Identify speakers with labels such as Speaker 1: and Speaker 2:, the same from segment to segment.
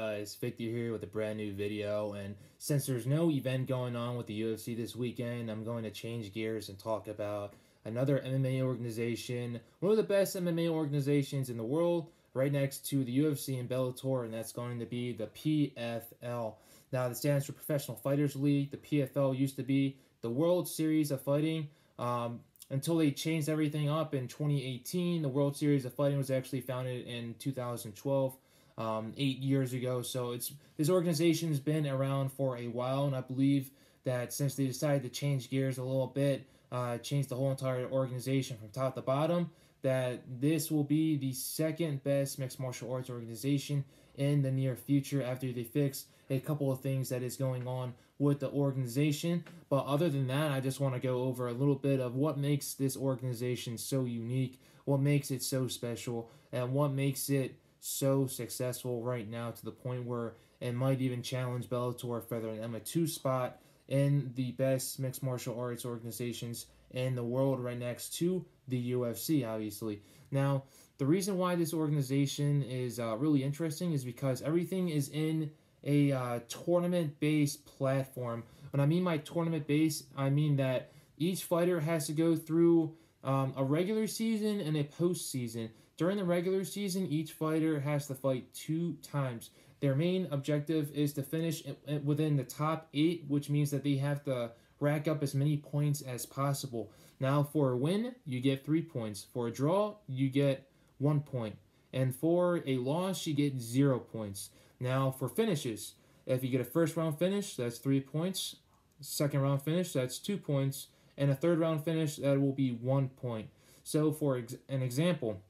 Speaker 1: guys, Victor here with a brand new video and since there's no event going on with the UFC this weekend, I'm going to change gears and talk about another MMA organization, one of the best MMA organizations in the world, right next to the UFC and Bellator, and that's going to be the PFL. Now, that stands for Professional Fighters League. The PFL used to be the World Series of Fighting. Um, until they changed everything up in 2018, the World Series of Fighting was actually founded in 2012 um, eight years ago. So it's this organization's been around for a while, and I believe that since they decided to change gears a little bit, uh, change the whole entire organization from top to bottom, that this will be the second best mixed martial arts organization in the near future after they fix a couple of things that is going on with the organization. But other than that, I just want to go over a little bit of what makes this organization so unique, what makes it so special, and what makes it so successful right now to the point where it might even challenge Bellator for the number two spot in the best mixed martial arts organizations in the world, right next to the UFC, obviously. Now, the reason why this organization is uh, really interesting is because everything is in a uh, tournament based platform. When I mean by tournament based, I mean that each fighter has to go through um, a regular season and a postseason. During the regular season, each fighter has to fight two times. Their main objective is to finish within the top eight, which means that they have to rack up as many points as possible. Now, for a win, you get three points. For a draw, you get one point. And for a loss, you get zero points. Now, for finishes, if you get a first round finish, that's three points. Second round finish, that's two points. And a third round finish, that will be one point. So, for ex- an example,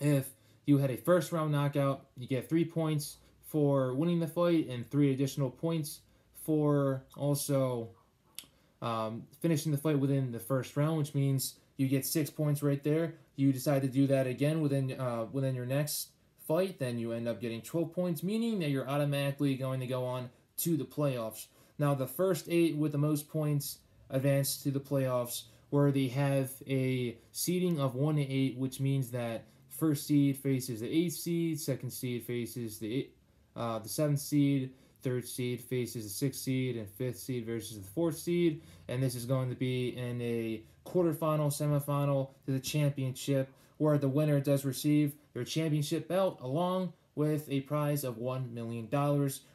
Speaker 1: if you had a first round knockout, you get three points for winning the fight and three additional points for also um, finishing the fight within the first round, which means you get six points right there. You decide to do that again within uh, within your next fight, then you end up getting 12 points, meaning that you're automatically going to go on to the playoffs. Now, the first eight with the most points advance to the playoffs, where they have a seeding of one to eight, which means that first seed faces the eighth seed, second seed faces the uh, the seventh seed, third seed faces the sixth seed, and fifth seed versus the fourth seed. And this is going to be in a quarterfinal, semifinal to the championship, where the winner does receive their championship belt along with a prize of $1 million,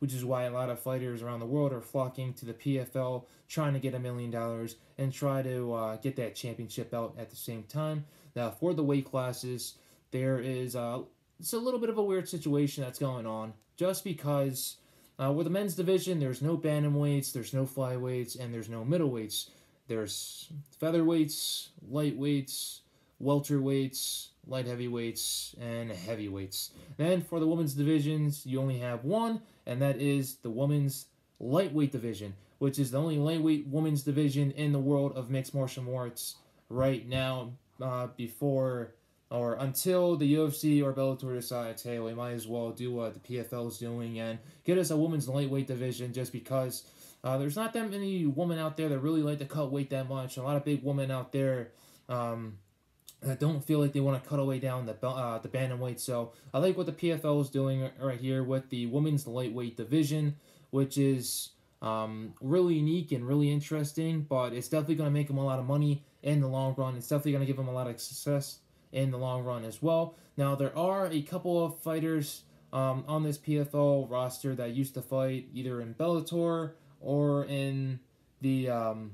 Speaker 1: which is why a lot of fighters around the world are flocking to the PFL trying to get a million dollars and try to uh, get that championship belt at the same time. Now, for the weight classes, there is uh, it's a little bit of a weird situation that's going on just because uh, with the men's division, there's no bantamweights, there's no flyweights, and there's no middleweights. There's featherweights, lightweights, welterweights, light heavyweights, and heavyweights. Then for the women's divisions, you only have one, and that is the women's lightweight division, which is the only lightweight women's division in the world of mixed martial arts right now. Uh, before or until the UFC or Bellator decides, hey, we might as well do what the PFL is doing and get us a women's lightweight division just because uh, there's not that many women out there that really like to cut weight that much. A lot of big women out there um, that don't feel like they want to cut away down the uh, the bantamweight. So I like what the PFL is doing right here with the women's lightweight division, which is um, really unique and really interesting. But it's definitely going to make them a lot of money in the long run. It's definitely going to give them a lot of success in the long run as well. Now, there are a couple of fighters um, on this PFL roster that used to fight either in Bellator or in the um,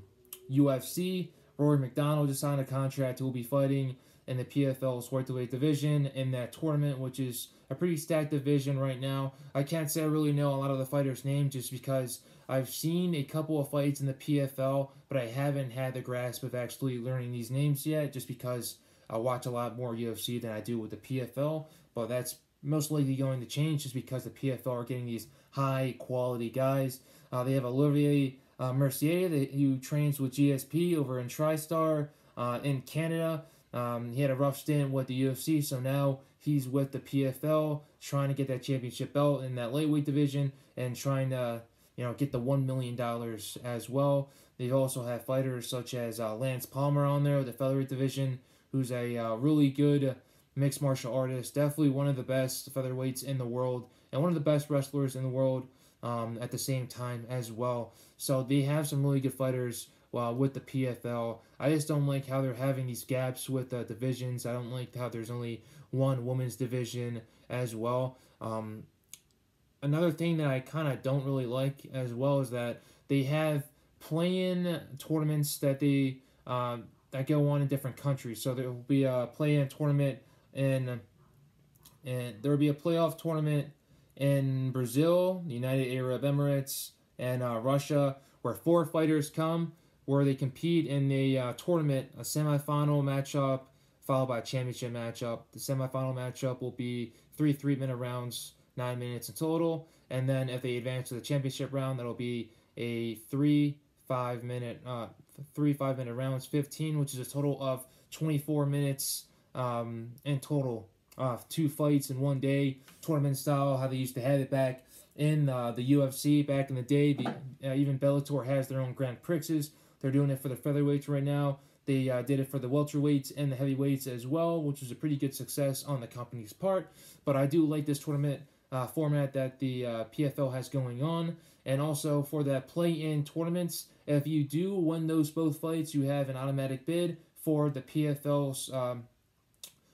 Speaker 1: UFC. Rory MacDonald just signed a contract who will be fighting in the PFL's welterweight division in that tournament, which is a pretty stacked division right now. I can't say I really know a lot of the fighters' names just because I've seen a couple of fights in the PFL, but I haven't had the grasp of actually learning these names yet, just because I watch a lot more UFC than I do with the PFL, but that's most likely going to change just because the PFL are getting these high quality guys. Uh, they have Olivier uh, Mercier who trains with GSP over in TriStar uh, in Canada. Um, he had a rough stint with the UFC, so now he's with the PFL, trying to get that championship belt in that lightweight division and trying to you know get the one million dollars as well. They also have fighters such as uh, Lance Palmer on there, with the featherweight division, who's a uh, really good mixed martial artist, definitely one of the best featherweights in the world and one of the best wrestlers in the world um, at the same time as well. So they have some really good fighters uh, with the PFL. I just don't like how they're having these gaps with uh, divisions. I don't like how there's only one women's division as well. Um, another thing that I kind of don't really like as well is that they have play-in tournaments that they um, that go on in different countries. So there will be a play-in tournament in and there will be a playoff tournament in Brazil, the United Arab Emirates, and uh, Russia, where four fighters come, where they compete in a uh, tournament, a semifinal matchup, followed by a championship matchup. The semifinal matchup will be three three-minute rounds, nine minutes in total, and then if they advance to the championship round, that'll be a three five-minute, uh, three five-minute rounds, 15, which is a total of 24 minutes um, in total uh, two fights in one day, tournament style, how they used to have it back in uh, the UFC back in the day. The, uh, even Bellator has their own Grand Prixes. They're doing it for the featherweights right now. They uh, did it for the welterweights and the heavyweights as well, which was a pretty good success on the company's part. But I do like this tournament uh, format that the uh, PFL has going on. And also for that play-in tournaments, if you do win those both fights, you have an automatic bid for the PFL's um,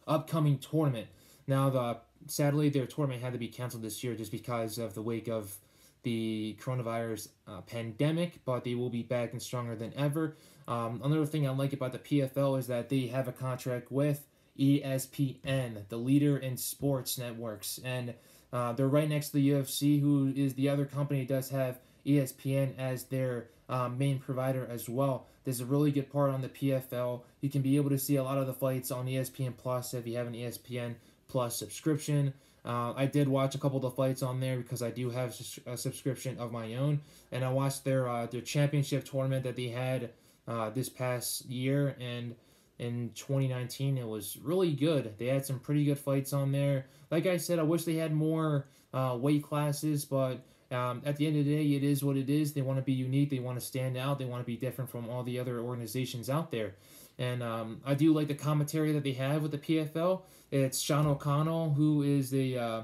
Speaker 1: upcoming tournament. Now, the sadly, their tournament had to be canceled this year just because of the wake of the coronavirus uh, pandemic, but they will be back and stronger than ever. Um, another thing I like about the PFL is that they have a contract with ESPN, the leader in sports networks, and uh, they're right next to the UFC, who is the other company that does have ESPN as their um, main provider as well. There's a really good part on the PFL. You can be able to see a lot of the fights on ESPN Plus if you have an ESPN Plus subscription. Uh, I did watch a couple of the fights on there because I do have a subscription of my own, and I watched their uh, their championship tournament that they had uh, this past year and in 2019 it was really good. They had some pretty good fights on there. Like I said, I wish they had more uh, weight classes, but um, at the end of the day, it is what it is. They want to be unique. They want to stand out. They want to be different from all the other organizations out there. And um, I do like the commentary that they have with the PFL. It's Sean O'Connell, who is the uh,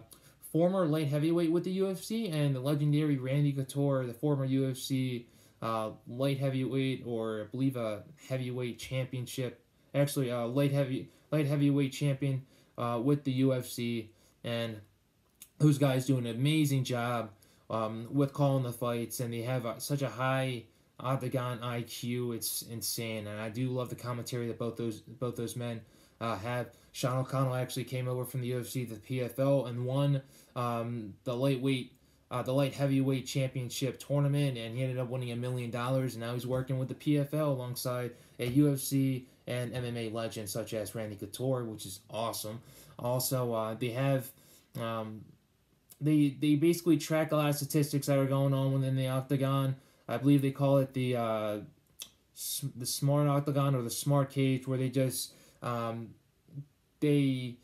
Speaker 1: former light heavyweight with the UFC, and the legendary Randy Couture, the former UFC uh, light heavyweight, or I believe a heavyweight championship. Actually, a light heavy light heavyweight champion uh, with the UFC, and those guys do an amazing job um, with calling the fights, and they have a, such a high octagon IQ. It's insane, and I do love the commentary that both those both those men uh, have. Sean O'Connell actually came over from the UFC to the PFL and won um, the lightweight. Uh, the light heavyweight championship tournament, and he ended up winning a million dollars. And now he's working with the PFL alongside a UFC and MMA legend such as Randy Couture, which is awesome. Also, uh, they have um, they they basically track a lot of statistics that are going on within the octagon. I believe they call it the uh, the smart octagon or the smart cage, where they just um, they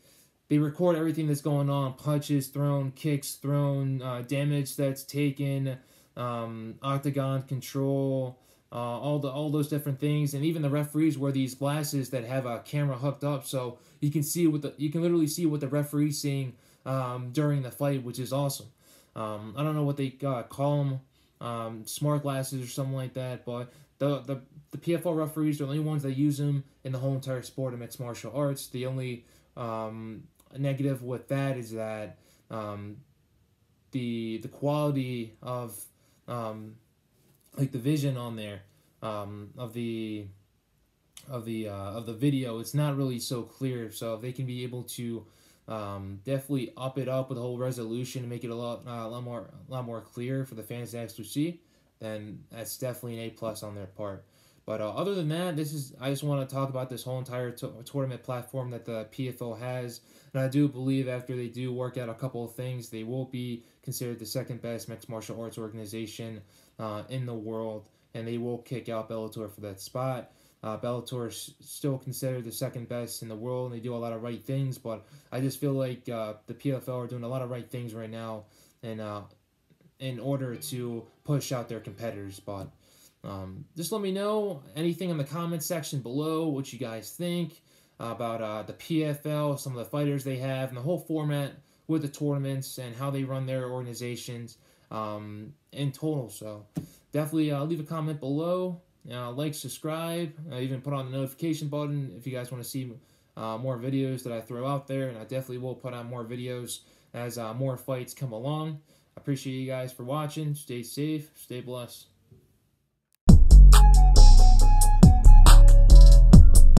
Speaker 1: they record everything that's going on: punches thrown, kicks thrown, uh, damage that's taken, um, octagon control. Uh, all the all those different things, and even the referees wear these glasses that have a camera hooked up, so you can see what the you can literally see what the referee's seeing um, during the fight, which is awesome. Um, I don't know what they uh, call them, um, smart glasses or something like that, but the, the the PFL referees are the only ones that use them in the whole entire sport of mixed martial arts. The only um, negative with that is that um, the the quality of um, like the vision on there um, of the of the uh, of the video it's not really so clear so if they can be able to um, definitely up it up with the whole resolution and make it a lot, uh, a lot more, a lot more clear for the fans to actually see. Then that's definitely an A plus on their part. But uh, other than that, this is I just want to talk about this whole entire tournament platform that the PFL has, and I do believe after they do work out a couple of things, they will be considered the second best mixed martial arts organization uh, in the world, and they will kick out Bellator for that spot. Uh, Bellator is still considered the second best in the world, and they do a lot of right things. But I just feel like uh, the PFL are doing a lot of right things right now, and uh, in order to push out their competitors. But um, just let me know anything in the comment section below what you guys think about uh, the PFL, some of the fighters they have, and the whole format with the tournaments and how they run their organizations um, in total. So definitely uh, leave a comment below. Uh, like, subscribe, uh, even put on the notification button if you guys want to see uh, more videos that I throw out there. And I definitely will put out more videos as uh, more fights come along. I appreciate you guys for watching. Stay safe, stay blessed. Thank you.